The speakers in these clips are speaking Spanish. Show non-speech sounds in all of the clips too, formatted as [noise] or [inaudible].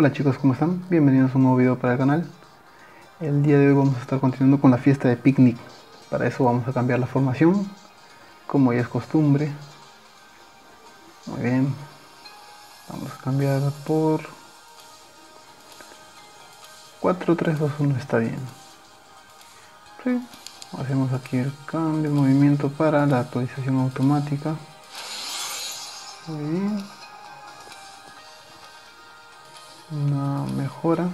Hola chicos, ¿cómo están? Bienvenidos a un nuevo video para el canal. El día de hoy vamos a estar continuando con la fiesta de picnic. Para eso vamos a cambiar la formación, como ya es costumbre. Muy bien. Vamos a cambiar por 4, 3, 2, 1 está bien. Sí. Hacemos aquí el cambio de movimiento para la actualización automática. Muy bien. Una mejora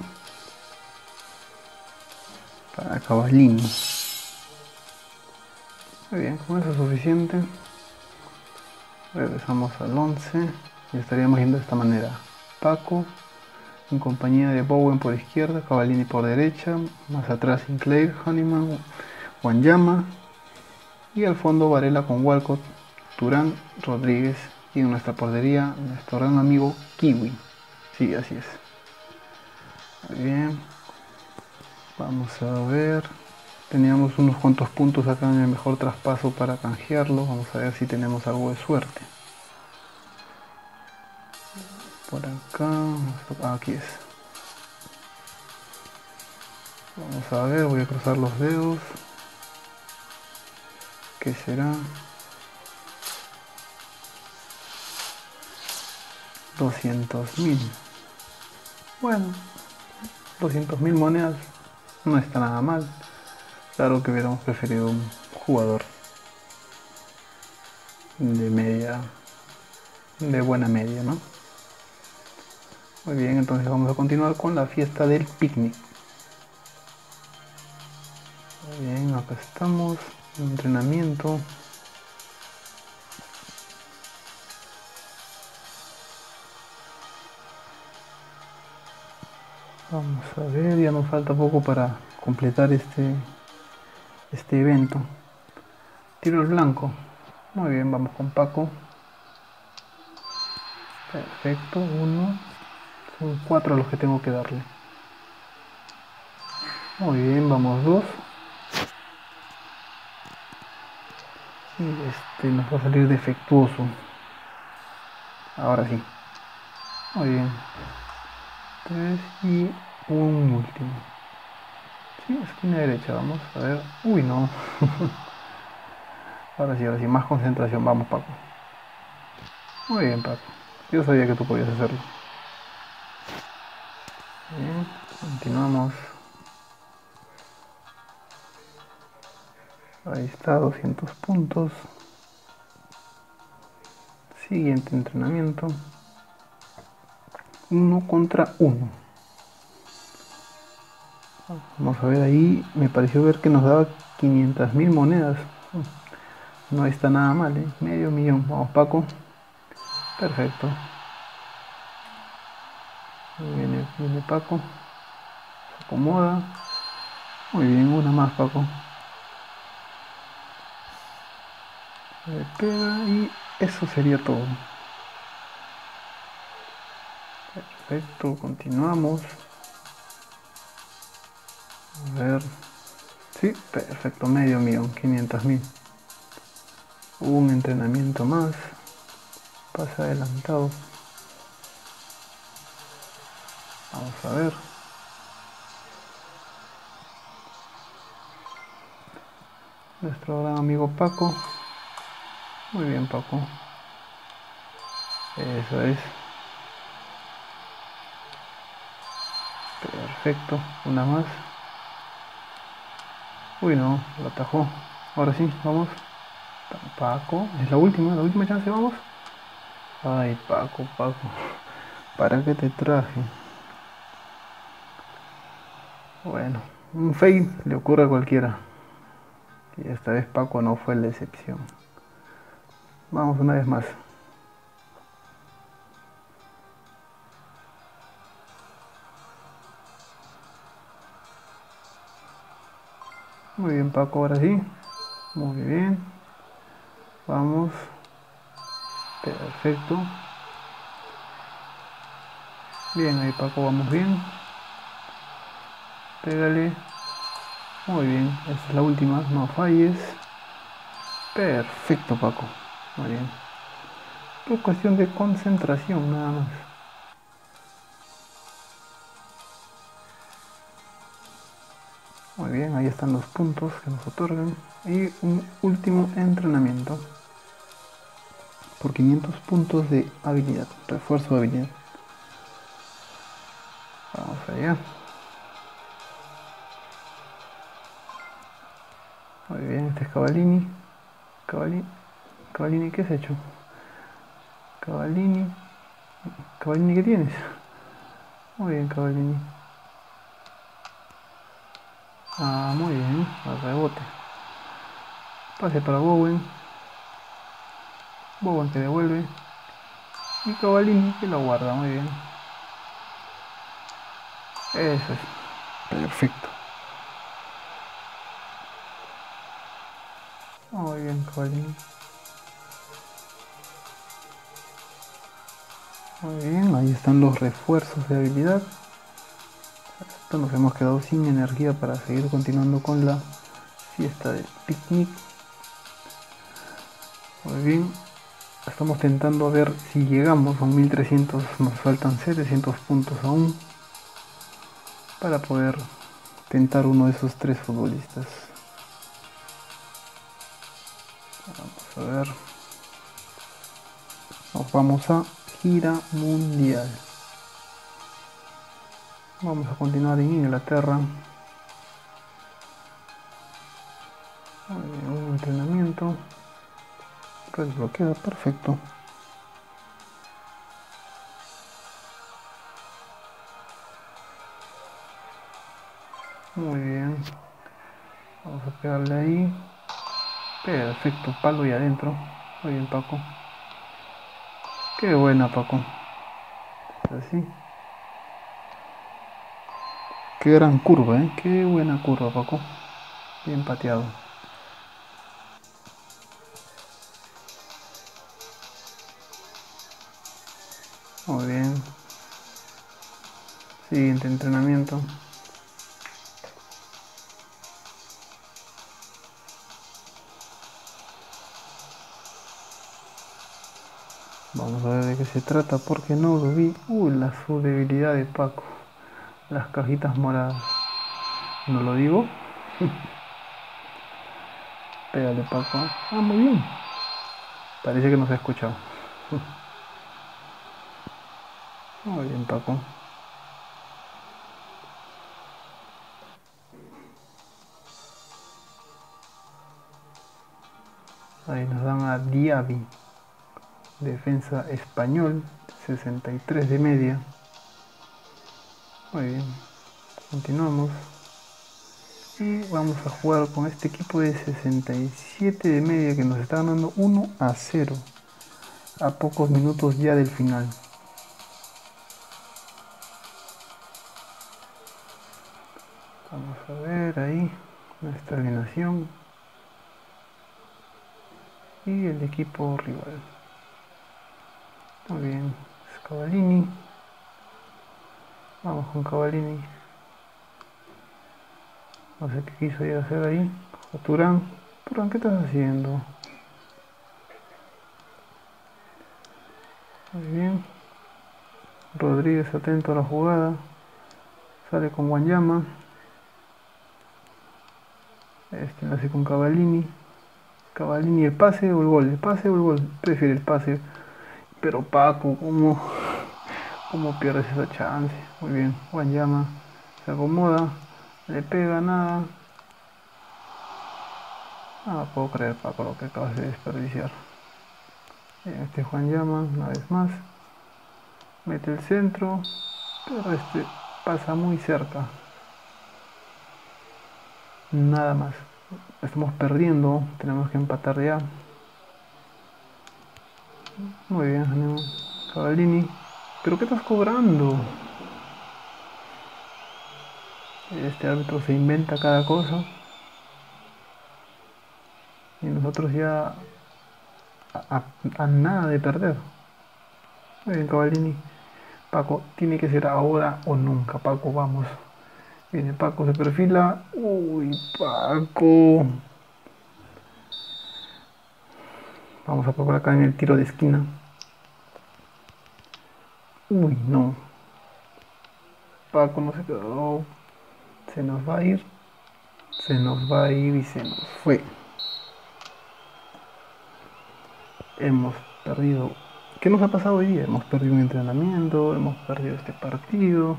para caballín. Muy bien, con eso es suficiente. Regresamos al 11 y estaríamos yendo de esta manera. Paco en compañía de Bowen por izquierda, Cavallini por derecha, más atrás Sinclair, Honeyman, Llama y al fondo Varela con Walcott, Turán, Rodríguez y en nuestra portería nuestro gran amigo Kiwi. Sí, así es. Bien. Vamos a ver. Teníamos unos cuantos puntos acá en el mejor traspaso para canjearlo. Vamos a ver si tenemos algo de suerte. Por acá. Aquí es. Vamos a ver, voy a cruzar los dedos. ¿Qué será? 200 mil. Bueno, 200 mil monedas no está nada mal. Claro que hubiéramos preferido un jugador de media, de buena media, ¿no? Muy bien, entonces vamos a continuar con la fiesta del picnic. Muy bien, acá estamos entrenamiento vamos a ver ya nos falta poco para completar este este evento. Tiro el blanco. Muy bien vamos con Paco. Perfecto uno. Son cuatro los que tengo que darle. Muy bien vamos dos. Y este nos va a salir defectuoso. Ahora sí. Muy bien. Tres y un último. Sí, esquina derecha vamos a ver. Uy no. [laughs] Ahora sí, ahora sí, más concentración. Vamos Paco. Muy bien Paco. Yo sabía que tú podías hacerlo. Bien, continuamos. Ahí está, 200 puntos. Siguiente entrenamiento. Uno contra uno. Vamos a ver ahí. Me pareció ver que nos daba 500 mil monedas. No está nada mal, ¿eh? Medio millón. Vamos, Paco. Perfecto. Viene, viene Paco. Se acomoda. Muy bien, una más, Paco. pega y eso sería todo perfecto continuamos a ver sí perfecto medio millón 500 mil un entrenamiento más pase adelantado vamos a ver nuestro gran amigo Paco muy bien, Paco. Eso es. Perfecto. Una más. Uy, no. Lo atajó. Ahora sí, vamos. Paco. Es la última, la última chance, vamos. Ay, Paco, Paco. [laughs] ¿Para qué te traje? Bueno, un fail le ocurre a cualquiera. Y esta vez Paco no fue la excepción. Vamos una vez más. Muy bien Paco, ahora sí. Muy bien. Vamos. Perfecto. Bien, ahí Paco, vamos bien. Pégale. Muy bien, esta es la última, no falles. Perfecto Paco. Muy bien. Es cuestión de concentración nada más. Muy bien, ahí están los puntos que nos otorgan. Y un último entrenamiento. Por 500 puntos de habilidad, refuerzo de habilidad. Vamos allá. Muy bien, este es Cavallini. Cavallini, Cavallini ¿qué has hecho? Cavallini. Cavallini, ¿qué tienes? Muy bien, Cavallini. Ah, muy bien, al rebote. Pase para Bowen. Bowen que devuelve. Y Cavallini que lo guarda, muy bien. Eso es. Perfecto. Muy bien, Cavallini. Muy bien, ahí están los refuerzos de habilidad nos hemos quedado sin energía para seguir continuando con la fiesta del picnic. Muy bien, estamos tentando a ver si llegamos a un 1300, nos faltan 700 puntos aún para poder tentar uno de esos tres futbolistas. Vamos a ver. Nos vamos a gira mundial. Vamos a continuar en Inglaterra. Un entrenamiento. Desbloqueado, perfecto. Muy bien. Vamos a pegarle ahí. Perfecto, palo y adentro. Muy bien, Paco. Qué buena, Paco. Así. Qué gran curva, ¿eh? Qué buena curva, Paco. Bien pateado. Muy bien. Siguiente entrenamiento. Vamos a ver de qué se trata porque no lo vi. Uy, la su debilidad de Paco las cajitas moradas. ¿No lo digo? [laughs] Pégale, Paco. Ah, muy bien. Parece que no se ha escuchado. [laughs] Muy bien, Paco. Ahí nos dan a Diaby. Defensa español, 63 de media. Muy bien. Continuamos. Y vamos a jugar con este equipo de 67 de media que nos está ganando 1 a 0. A pocos minutos ya del final. Vamos a ver ahí nuestra alineación. Y el equipo rival. Muy bien. Scavalini. Vamos con Cavallini. No sé qué quiso ir a hacer ahí. Turán. Turán, ¿qué estás haciendo? Muy bien. Rodríguez atento a la jugada. Sale con Guanyama. Este lo hace con Cavallini. Cavallini el pase o el gol. El pase o el gol. Prefiere el pase. Pero Paco, como ¿Cómo pierdes esa chance? Muy bien, Juan llama, se acomoda, le pega nada. No puedo creer Paco lo que acabas de desperdiciar. este Juan llama una vez más. Mete el centro, pero este pasa muy cerca. Nada más. Estamos perdiendo, tenemos que empatar ya. Muy bien, Cavallini. ¿Pero qué estás cobrando? Este árbitro se inventa cada cosa. Y nosotros ya a, nada de perder. Muy bien, Cavallini. Paco, tiene que ser ahora o nunca. Paco, vamos. Viene Paco, se perfila. Uy, Paco. Vamos a probar acá en el tiro de esquina. Uy, no. Paco no se quedó. Se nos va a ir. Se nos va a ir y se nos fue. Hemos perdido. ¿Qué nos ha pasado hoy día? Hemos perdido un entrenamiento, hemos perdido este partido.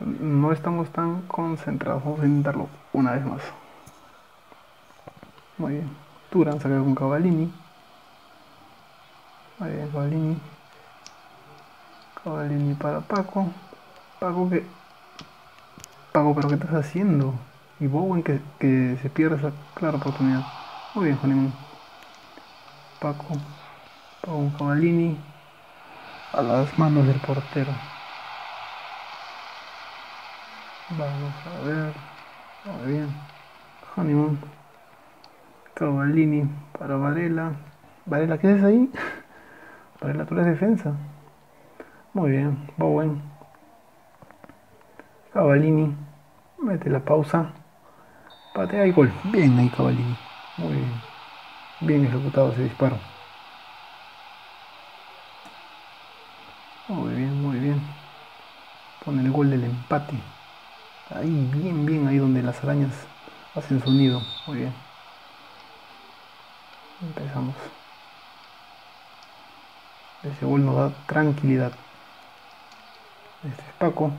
No estamos tan concentrados. Vamos a intentarlo una vez más. Muy bien. Turan saca con Cavallini. Muy bien, Cavallini. Cavallini para Paco. Paco que. Paco, pero ¿qué estás haciendo? Y Bowen que, que se pierde esa clara oportunidad. Muy bien, Juanimón. Paco. Paco Cavallini. A las manos del portero. Vamos a ver. Muy bien. Honeymoon. Cavallini para Varela. Varela, ¿qué es ahí? [laughs] Varela, tú eres defensa. Muy bien, Bowen. Cavallini. Mete la pausa. Patea y gol. Bien ahí, Cavallini. Muy bien. Bien ejecutado ese disparo. Muy bien, muy bien. Pone el gol del empate. Ahí, bien, bien, ahí donde las arañas hacen su nido. Muy bien. Empezamos. Ese gol nos da tranquilidad. Este es Paco.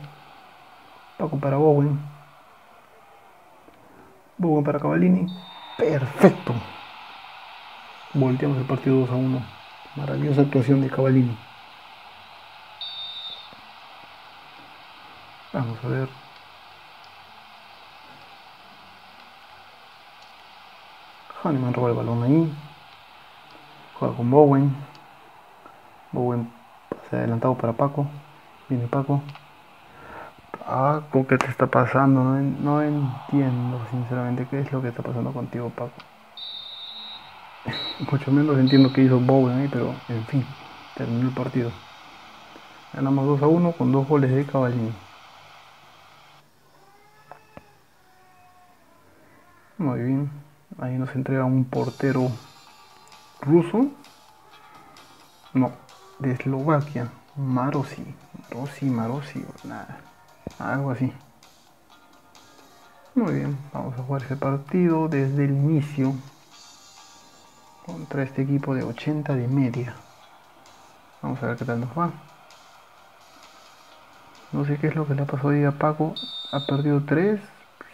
Paco para Bowen. Bowen para Cavallini. Perfecto. Volteamos el partido 2 a 1. Maravillosa actuación de Cavallini. Vamos a ver. Hanneman roba el balón ahí. Juega con Bowen. Bowen pase adelantado para Paco. Viene Paco. Paco, ¿qué te está pasando? No, no entiendo sinceramente qué es lo que está pasando contigo, Paco. [laughs] Mucho menos entiendo qué hizo Bowen ahí, pero en fin, terminó el partido. Ganamos 2 a 1 con dos goles de Cavallini. Muy bien. Ahí nos entrega un portero ruso. No, de Eslovaquia. Marosi. Marosi, Marosi. Nada. Algo así. Muy bien. Vamos a jugar ese partido desde el inicio. Contra este equipo de 80 de media. Vamos a ver qué tal nos va. No sé qué es lo que le ha pasado hoy a Paco. Ha perdido 3.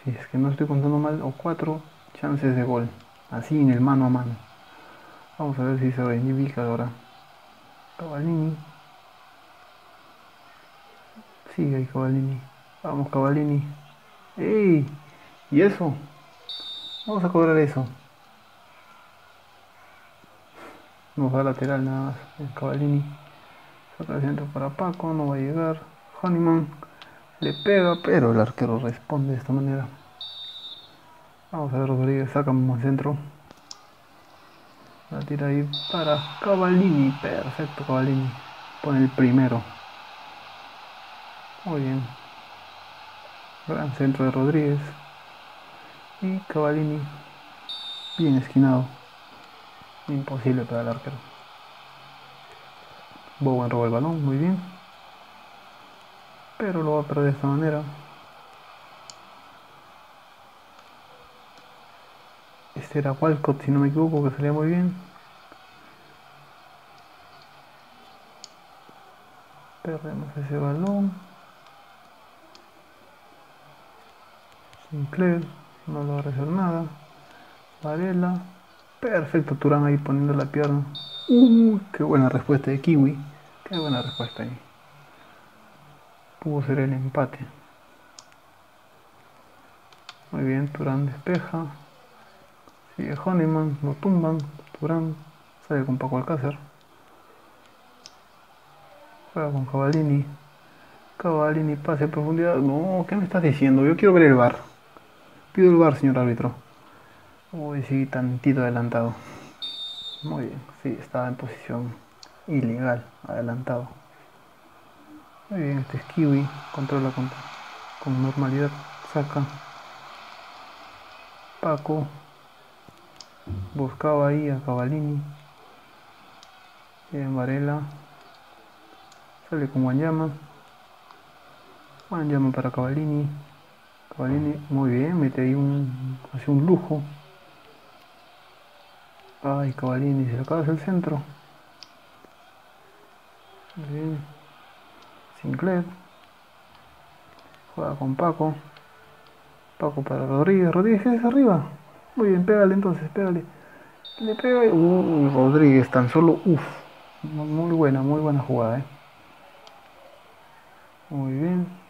Si es que no estoy contando mal. O 4 chances de gol. Así en el mano a mano. Vamos a ver si se reivindica ahora. Cavallini. Sigue ahí Cavallini. Vamos Cavallini. ¡Ey! ¿Y eso? Vamos a cobrar eso. Nos da lateral nada más. El Cavallini. Saca el centro para Paco. No va a llegar. Honeyman le pega, pero el arquero responde de esta manera. Vamos a ver Rodríguez, saca más centro. La tira ahí para Cavallini. Perfecto, Cavallini. Pone el primero. Muy bien. Gran centro de Rodríguez. Y Cavallini. Bien esquinado. Imposible para el arquero. Bowen roba el balón, muy bien. Pero lo va a perder de esta manera. Este era Walcott, si no me equivoco, que salía muy bien. Perdemos ese balón. Sinclair, no logra hacer nada. Varela. Perfecto, Turán ahí poniendo la pierna. Uh, qué buena respuesta de Kiwi. Qué buena respuesta ahí. Pudo ser el empate. Muy bien, Turán despeja. Sigue Honeyman, lo tumban, Turán, sale con Paco Alcácer. Juega con Cavallini. Cavallini, pase a profundidad. No, ¿qué me estás diciendo? Yo quiero ver el bar. Pido el bar, señor árbitro. Uy, sí, tantito adelantado. Muy bien, sí, estaba en posición ilegal, adelantado. Muy bien, este es Kiwi, controla con, normalidad, saca. Paco, buscaba ahí a Cavallini. Bien, Varela. Sale con Guanyama. Guanyama para Cavallini. Muy bien, mete ahí un, hace un lujo. Ay, Cavallini, se acaba el centro. Bien. Sinclair. Juega con Paco. Paco para Rodríguez. Rodríguez, ¿qué es arriba? Muy bien, pégale entonces, pégale. Le pega. Uy, Rodríguez, tan solo. Uff. Muy buena, muy buena jugada, eh. Muy bien.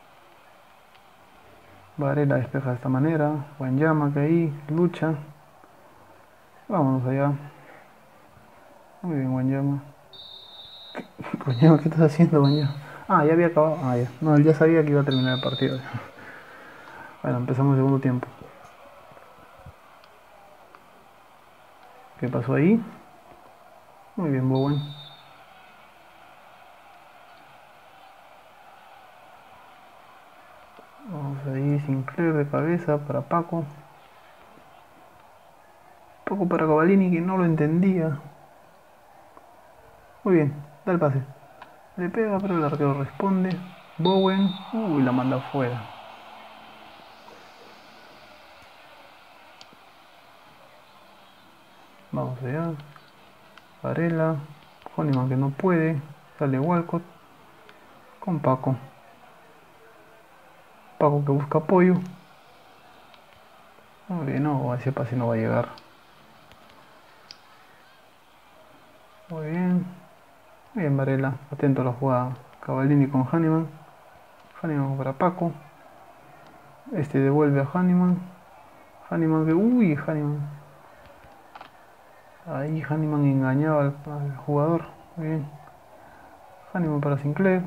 Varela despeja de esta manera. llama que ahí lucha. Vámonos allá. Muy bien, Guanyama. Coño, [laughs] ¿qué estás haciendo, Guanyama? Ah, ya había acabado. Ah, ya. No, ya sabía que iba a terminar el partido. [laughs] Bueno, empezamos el segundo tiempo. ¿Qué pasó ahí? Muy bien, Bowen. Vamos ahí, Sinclair de cabeza para Paco. Paco para Cavalini que no lo entendía. Muy bien, da el pase. Le pega, pero el arquero responde. Bowen, uy, la manda afuera. Vamos allá. Varela. Honeyman que no puede. Sale Walcott. Con Paco. Paco que busca apoyo. Muy bien, no, ese pase no va a llegar. Muy bien. Muy bien, Varela. Atento a la jugada. Cavallini con Hanneman. Hanneman para Paco. Este devuelve a Hanneman. Hanneman que... Uy, Hanneman. Ahí Hanneman engañaba al, jugador. Muy bien. Hanneman para Sinclair.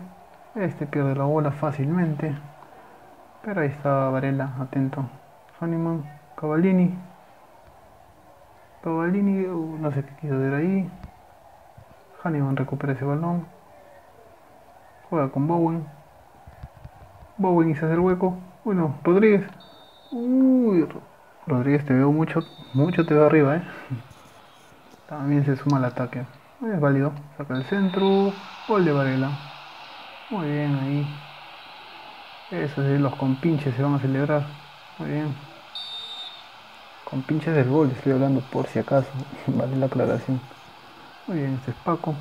Este pierde la bola fácilmente. Pero ahí está Varela, atento. Hanneman, Cavallini. Cavallini, uh, no sé qué quiso hacer ahí. Hanneman recupera ese balón. Juega con Bowen. Bowen y se hace el hueco. Bueno, Rodríguez. Uy, Rodríguez te veo mucho, mucho te veo arriba, eh. [laughs] También se suma al ataque. Es válido. Saca el centro. Gol de Varela. Muy bien ahí. Eso sí, los compinches se van a celebrar. Muy bien. Compinches del gol, estoy hablando por si acaso. [laughs] vale la aclaración. Muy bien, este es Paco.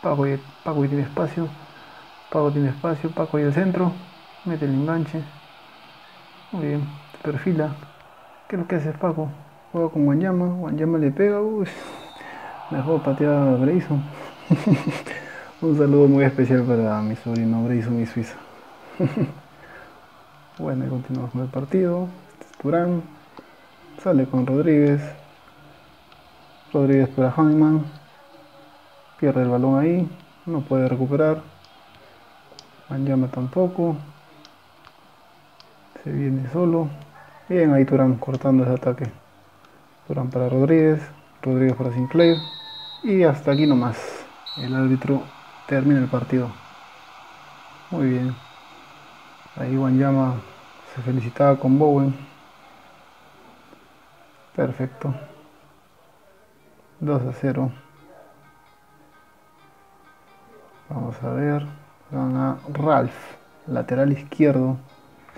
Paco, Paco tiene espacio. Paco tiene espacio. Paco y el centro. Mete el enganche. Muy bien. Se perfila. ¿Qué es lo que hace Paco? Juega con Guanyama, Guanyama le pega, uy, mejor patear a Grayson. [laughs] Un saludo muy especial para mi sobrino Grayson y Suiza. [laughs] bueno, y continuamos con el partido. Este Turán sale con Rodríguez. Rodríguez para Hanneman. Pierde el balón ahí, no puede recuperar. Guanyama tampoco. Se viene solo. Bien ahí Turán cortando ese ataque. Durán para Rodríguez, Rodríguez para Sinclair. Y hasta aquí nomás. El árbitro termina el partido. Muy bien. Ahí Llama se felicitaba con Bowen. Perfecto. 2 a 0. Vamos a ver. Van a Ralph, lateral izquierdo,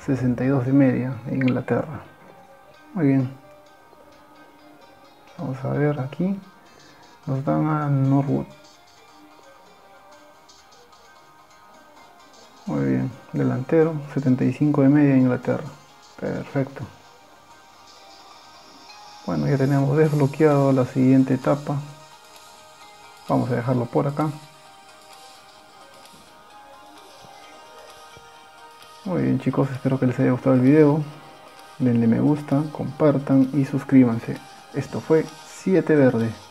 62 de media, Inglaterra. Muy bien. Vamos a ver aquí. Nos dan a Norwood. Muy bien. Delantero. 75 de media Inglaterra. Perfecto. Bueno, ya tenemos desbloqueado la siguiente etapa. Vamos a dejarlo por acá. Muy bien chicos, espero que les haya gustado el video. Denle me gusta, compartan y suscríbanse. Esto fue 7 Verde.